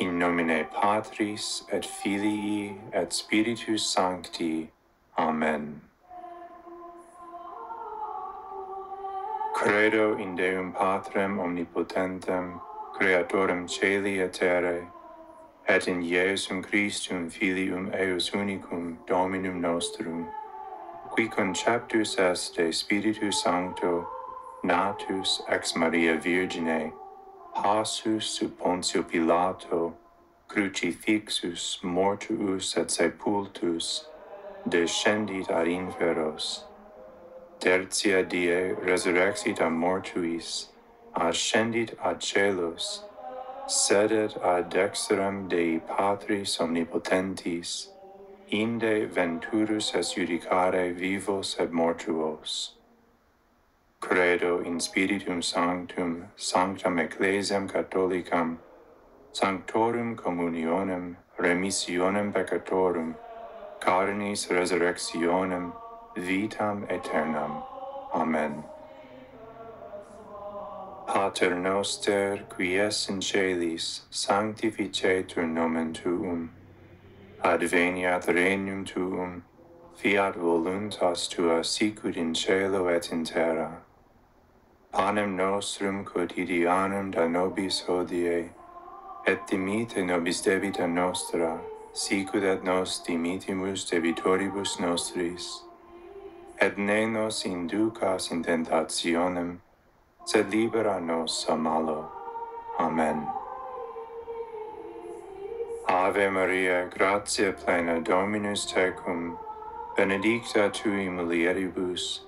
In nomine Patris et Filii et Spiritus Sancti. Amen. Credo in Deum Patrem omnipotentem, creatorem celi et terrae, et in Iesum Christum Filium eius unicum, Dominum nostrum, qui conceptus est de Spiritu Sancto, natus ex Maria Virgine, passus sub Pontio Pilato, crucifixus, mortuus et sepultus, descendit ad inferos. Tertia die resurrexit a mortuis, ascendit ad celos, sedet ad dexteram Dei Patris omnipotentis, inde venturus es judicare vivos et mortuos credo in spiritum sanctum sanctam ecclesiam catholicam sanctorum communionem remissionem peccatorum carnis resurrectionem vitam aeternam. Amen. Pater noster qui es in celis sanctificetur nomen tuum. Adveniat regnum tuum fiat voluntas tua sicut in cielo et in terra panem nostrum quotidianum da nobis hodie, et dimite nobis debita nostra, sicut et nos dimitimus debitoribus nostris, et ne nos inducas in tentationem, sed libera nos a malo. Amen. Ave Maria, gratia plena Dominus tecum, benedicta tui mulieribus,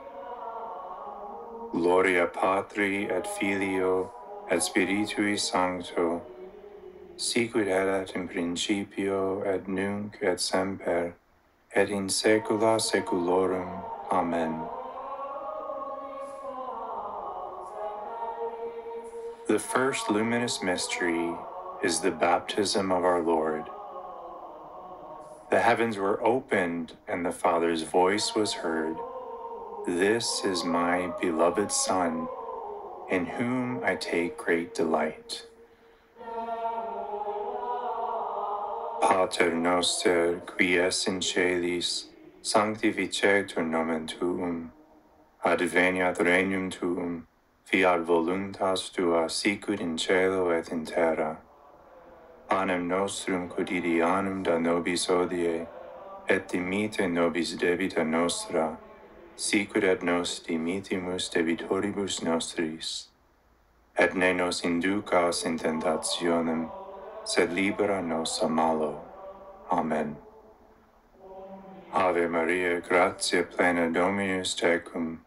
Gloria Patri et Filio et Spiritui Sancto, sicut erat in principio et nunc et semper, et in saecula saeculorum. Amen. The first luminous mystery is the baptism of our Lord. The heavens were opened and the Father's voice was heard. This is my beloved Son, in whom I take great delight. Pater noster, qui es in celis, sanctificetur nomen tuum, adveniat regnum tuum, fiat voluntas tua sicut in cielo et in terra. Panem nostrum quotidianum da nobis odie, et dimite nobis debita nostra, sicut ad nos dimitimus debitoribus nostris, et ne nos inducas in tentationem, sed libera nos a malo. Amen. Ave Maria, gratia plena Dominus tecum,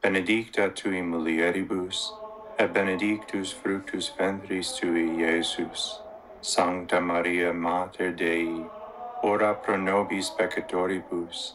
benedicta tui mulieribus, et benedictus fructus ventris tui, Iesus. Sancta Maria, Mater Dei, ora pro nobis peccatoribus,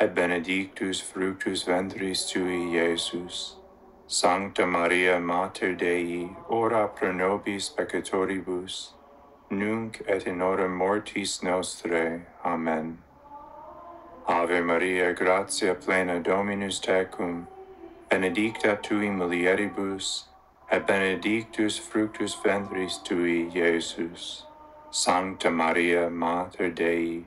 et benedictus fructus ventris tui, Iesus. Sancta Maria, Mater Dei, ora pro nobis peccatoribus, nunc et in hora mortis nostrae. Amen. Ave Maria, gratia plena Dominus tecum, benedicta tui mulieribus, et benedictus fructus ventris tui, Iesus. Sancta Maria, Mater Dei,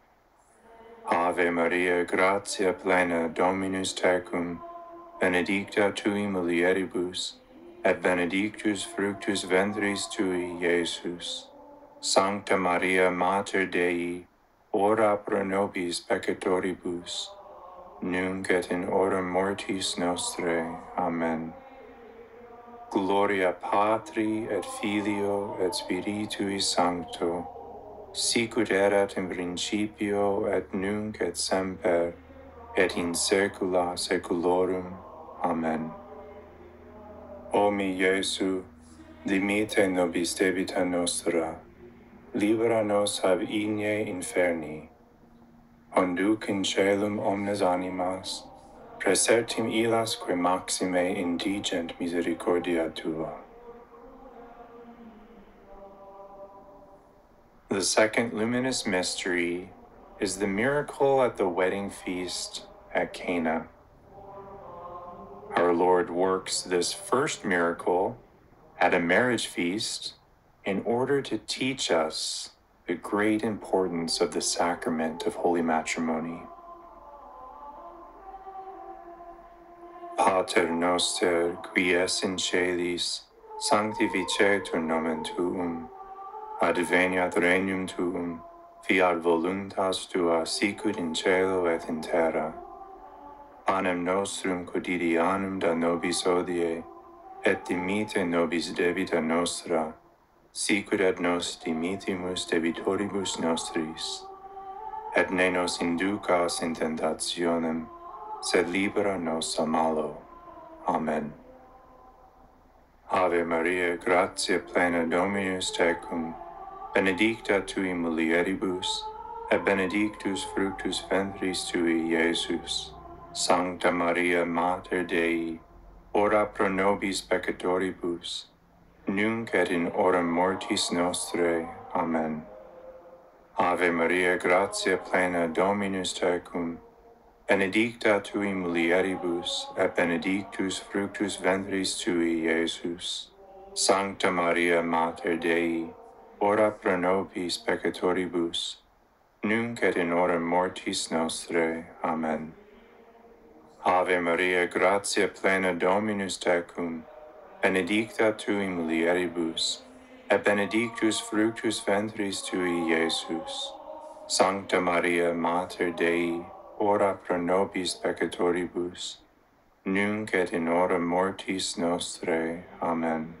Ave Maria, gratia plena Dominus tecum, benedicta tui mulieribus, et benedictus fructus ventris tui, Iesus. Sancta Maria, Mater Dei, ora pro nobis peccatoribus, nunc et in hora mortis nostrae. Amen. Gloria Patri et Filio et Spiritui Sancto, sicut erat in principio et nunc et semper et in saecula saeculorum. Amen. O mi iesu dimite nobis debita nostra libera nos ab igne inferni. Conduc in celum omnes animas presertim illas quae maxime indigent misericordia tua. The second luminous mystery is the miracle at the wedding feast at Cana. Our Lord works this first miracle at a marriage feast in order to teach us the great importance of the sacrament of holy matrimony. Pater noster, qui es in celis, sanctificetur nomen tuum, adveniat regnum tuum, fiat voluntas tua sicut in cielo et in terra. Panem nostrum quotidianum da nobis odie, et dimite nobis debita nostra, sicut et nos dimitimus debitoribus nostris. Et ne nos inducas in tentationem, sed libera nos a malo. Amen. Ave Maria, gratia plena Dominus tecum, benedicta tui mulieribus, et benedictus fructus ventris tui, Iesus. Sancta Maria, Mater Dei, ora pro nobis peccatoribus, nunc et in hora mortis nostrae. Amen. Ave Maria, gratia plena Dominus tecum, benedicta tui mulieribus, et benedictus fructus ventris tui, Iesus. Sancta Maria, Mater Dei, ora pro nobis peccatoribus, nunc et in hora mortis nostre. Amen. Ave Maria, gratia plena Dominus tecum, benedicta tu in mulieribus, et benedictus fructus ventris tui, Iesus. Sancta Maria, Mater Dei, ora pro nobis peccatoribus, nunc et in hora mortis nostre. Amen.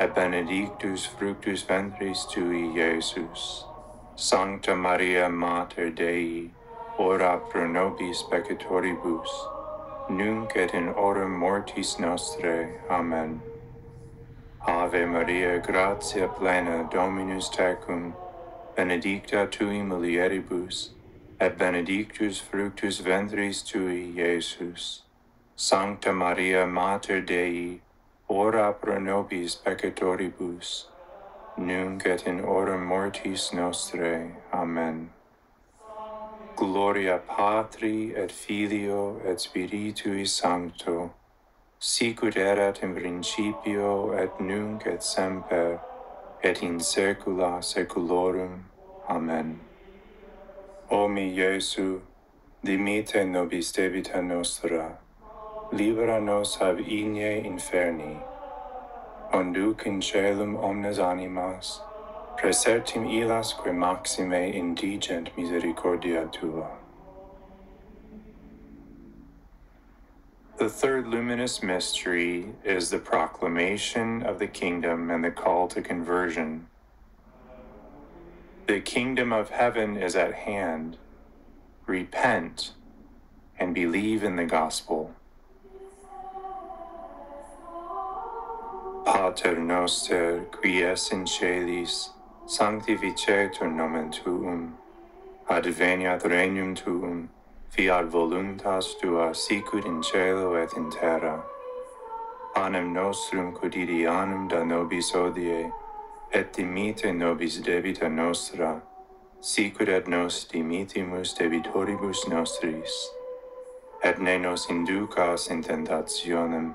et benedictus fructus ventris tui, Iesus. Sancta Maria, Mater Dei, ora pro nobis peccatoribus, nunc et in hora mortis nostrae. Amen. Ave Maria, gratia plena Dominus tecum, benedicta tui mulieribus, et benedictus fructus ventris tui, Iesus. Sancta Maria, Mater Dei, ora pro nobis peccatoribus, nunc et in hora mortis nostre. Amen. Gloria Patri et Filio et Spiritui Sancto, sicut erat in principio et nunc et semper, et in saecula saeculorum. Amen. O mi Iesu, dimite nobis debita nostra, libera nos ab igne inferni, conduc in celum omnes animas, presertim ilas que maxime indigent misericordia tua. The third luminous mystery is the proclamation of the kingdom and the call to conversion. The kingdom of heaven is at hand. Repent and believe in the gospel. Pater noster, qui es in celis, sanctificetur nomen tuum, adveniat regnum tuum, fiat voluntas tua sicut in cielo et in terra. Panem nostrum quotidianum da nobis odie, et dimite nobis debita nostra, sicut et nos dimitimus debitoribus nostris. Et ne nos inducas in tentationem,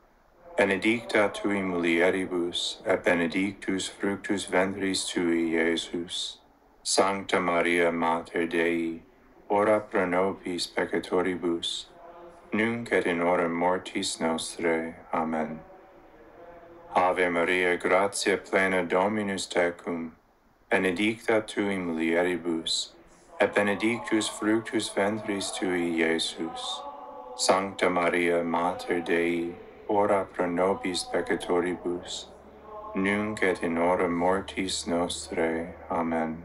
benedicta tui mulieribus, et benedictus fructus ventris tui, Iesus. Sancta Maria, Mater Dei, ora pro nobis peccatoribus, nunc et in hora mortis nostrae. Amen. Ave Maria, gratia plena Dominus tecum, benedicta tui mulieribus, et benedictus fructus ventris tui, Iesus. Sancta Maria, Mater Dei, ora pro nobis peccatoribus, nunc et in hora mortis nostrae. Amen.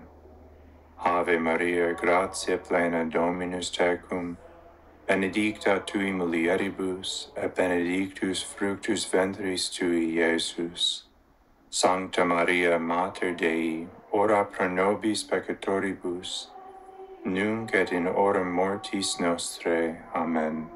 Ave Maria, gratia plena Dominus tecum, benedicta tui mulieribus, et benedictus fructus ventris tui, Iesus. Sancta Maria, Mater Dei, ora pro nobis peccatoribus, nunc et in hora mortis nostrae. Amen.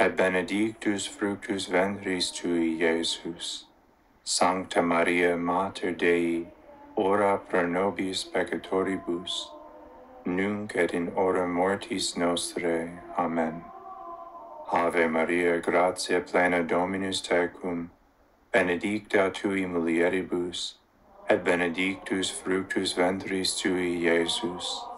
et benedictus fructus ventris tui, Iesus. Sancta Maria, Mater Dei, ora pro nobis peccatoribus, nunc et in hora mortis nostre. Amen. Ave Maria, gratia plena Dominus tecum, benedicta tui mulieribus, et benedictus fructus ventris tui, Iesus.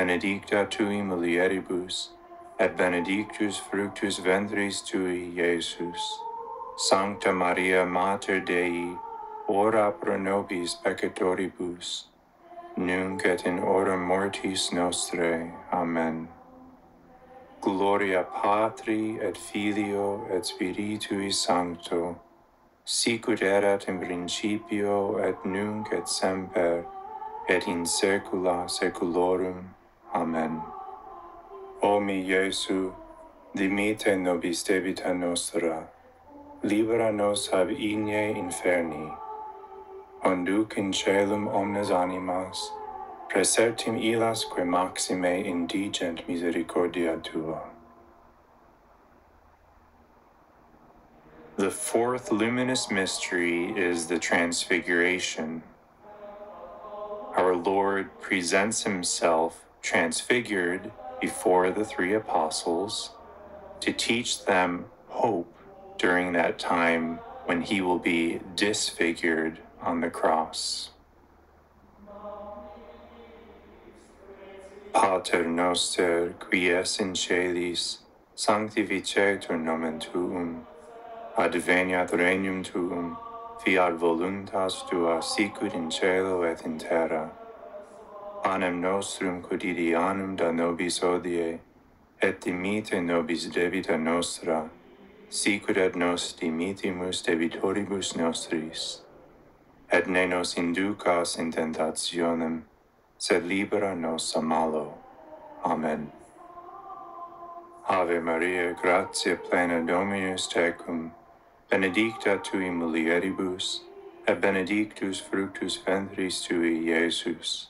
benedicta tui mulieribus, et benedictus fructus ventris tui, Iesus. Sancta Maria Mater Dei, ora pro nobis peccatoribus, nunc et in hora mortis nostrae. Amen. Gloria Patri et Filio et Spiritui Sancto, sicut erat in principio et nunc et semper, et in saecula saeculorum. Amen. O mi Iesu, dimite nobis debita nostra, libera nos ab igne inferni, conduc in celum omnes animas, presertim ilas que maxime indigent misericordia tua. The fourth luminous mystery is the Transfiguration. Our Lord presents himself transfigured before the three apostles to teach them hope during that time when he will be disfigured on the cross. Pater noster, qui es in celis, sanctificetur nomen tuum, adveniat regnum tuum, fiat voluntas tua sicut in cielo et in terra. panem nostrum quotidianum da nobis odie, et dimite nobis debita nostra, sicut et nos dimitimus debitoribus nostris. Et ne nos inducas in tentationem, sed libera nos a malo. Amen. Ave Maria, gratia plena Dominus tecum, benedicta tui mulieribus, et benedictus fructus ventris tui, Iesus.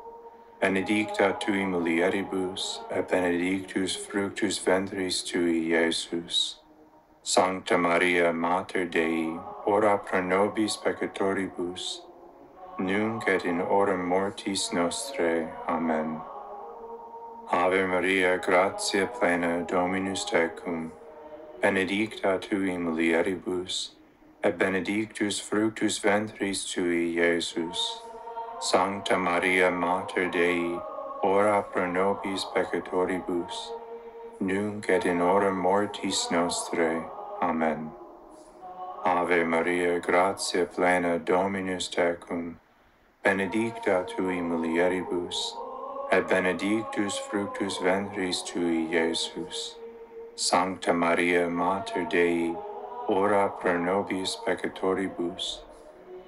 benedicta tui mulieribus, et benedictus fructus ventris tui, Iesus. Sancta Maria, Mater Dei, ora pro nobis peccatoribus, nunc et in hora mortis nostrae. Amen. Ave Maria, gratia plena Dominus tecum, benedicta tu mulieribus, et benedictus fructus ventris tui, Iesus. Sancta Maria, Mater Dei, ora pro nobis peccatoribus, nunc et in hora mortis nostrae. Amen. Ave Maria, gratia plena Dominus tecum, benedicta tui mulieribus, et benedictus fructus ventris tui, Iesus. Sancta Maria, Mater Dei, ora pro nobis peccatoribus,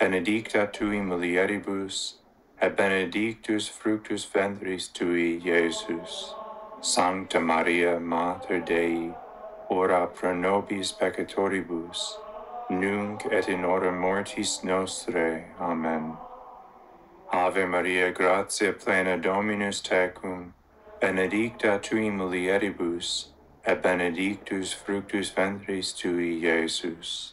benedicta tui mulieribus, et benedictus fructus ventris tui, Iesus. Sancta Maria, Mater Dei, ora pro nobis peccatoribus, nunc et in hora mortis nostre. Amen. Ave Maria, gratia plena Dominus tecum, benedicta tui mulieribus, et benedictus fructus ventris tui, Iesus.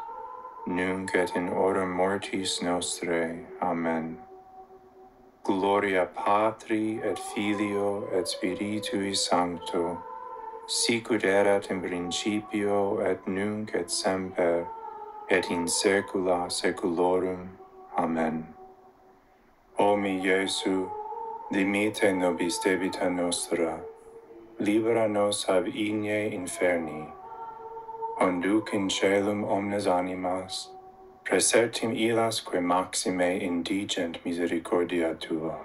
nunc et in hora mortis nostrae. Amen. Gloria Patri et Filio et Spiritui Sancto, sicut erat in principio et nunc et semper, et in saecula saeculorum. Amen. O mi Iesu, dimite nobis debita nostra, libera nos ab igne inferni, conduc in celum omnes animas, presertim ilas que maxime indigent misericordia tua.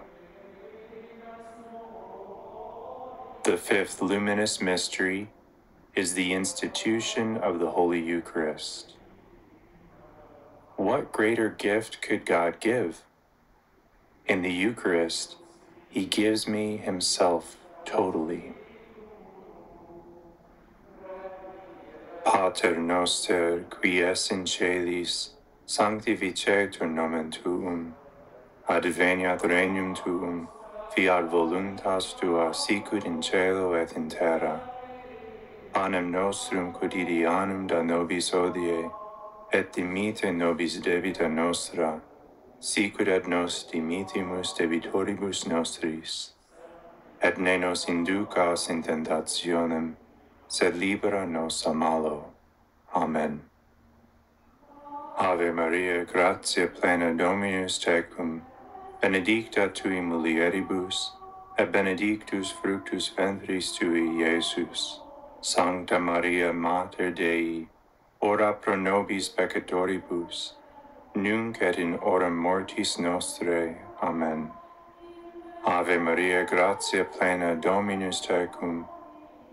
The fifth luminous mystery is the institution of the Holy Eucharist. What greater gift could God give? In the Eucharist, He gives me Himself totally. Pater noster, qui es in celis, sanctificetur nomen tuum, adveniat regnum tuum, fiat voluntas tua sicut in cielo et in terra. Panem nostrum quotidianum da nobis odie, et dimite nobis debita nostra, sicut et nos dimitimus debitoribus nostris. Et ne nos inducas in tentationem, sed libera nos a malo. Amen. Ave Maria, gratia plena Dominus tecum, benedicta tui mulieribus, et benedictus fructus ventris tui, Iesus. Sancta Maria, Mater Dei, ora pro nobis peccatoribus, nunc et in hora mortis nostrae. Amen. Ave Maria, gratia plena Dominus tecum,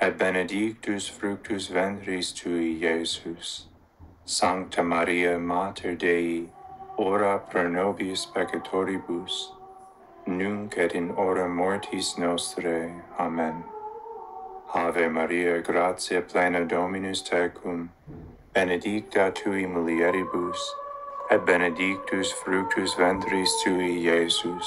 et benedictus fructus ventris tui, Iesus. Sancta Maria, Mater Dei, ora pro nobis peccatoribus, nunc et in hora mortis nostre. Amen. Ave Maria, gratia plena Dominus tecum, benedicta tui mulieribus, et benedictus fructus ventris tui, Iesus.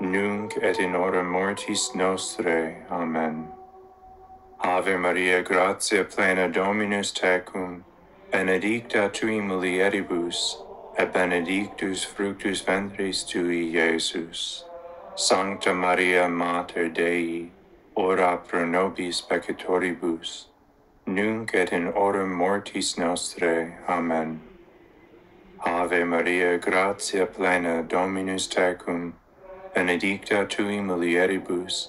nunc et in hora mortis nostrae. Amen. Ave Maria, gratia plena Dominus tecum, benedicta tui mulieribus, et benedictus fructus ventris tui, Iesus. Sancta Maria, Mater Dei, ora pro nobis peccatoribus, nunc et in hora mortis nostrae. Amen. Ave Maria, gratia plena Dominus tecum, benedicta tui mulieribus,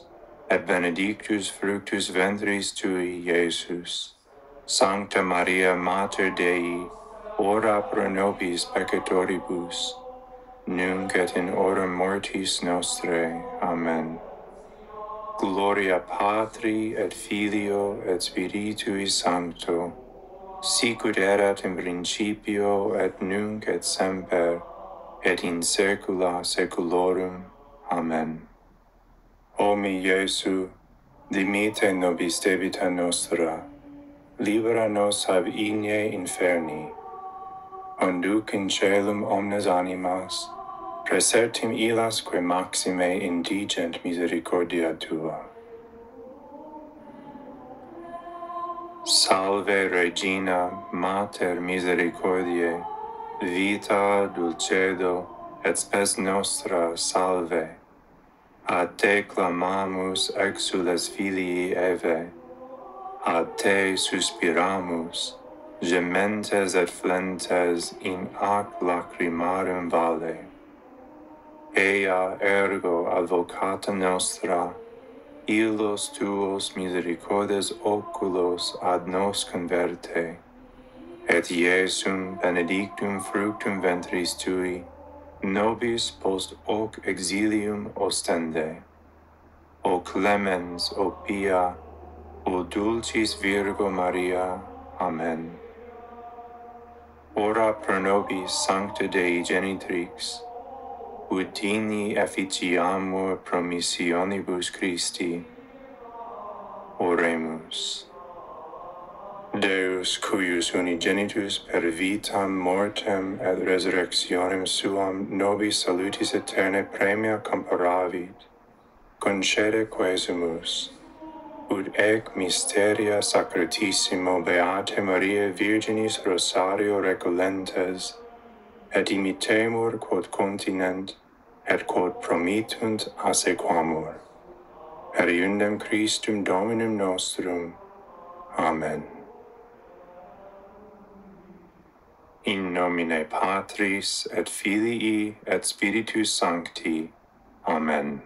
et benedictus fructus ventris tui, Iesus. Sancta Maria Mater Dei, ora pro nobis peccatoribus, nunc et in hora mortis nostrae. Amen. Gloria Patri et Filio et Spiritui Sancto, sicut erat in principio et nunc et semper, et in saecula saeculorum. Amen. O mi Iesu, dimite nobis debita nostra, libera nos ab igne inferni, conduc in celum omnes animas, presertim ilas quae maxime indigent misericordia Tua. Salve Regina, Mater Misericordiae, vita dulcedo et spes nostra salve. A te clamamus exules filii Eve, a te suspiramus, gementes et flentes in ac lacrimarum vale. Ea ergo advocata nostra, illos tuos misericordes oculos ad nos converte, et Iesum benedictum fructum ventris tui, nobis post hoc exilium ostende, o clemens, o pia, o dulcis Virgo Maria. Amen. Ora pro nobis sancta Dei genitrix, ut digni efficiamur promissionibus Christi. Oremus. Deus, cuius unigenitus per vitam mortem et resurrectionem suam nobis salutis aeternae premia comparavit, concede quesumus, ut ec mysteria sacratissimo Beate Maria Virginis Rosario recolentes, et imitemur quod continent, et quod promittunt a sequamur. Per iundem Christum Dominum nostrum. Amen. In nomine Patris et Filii et Spiritus Sancti. Amen.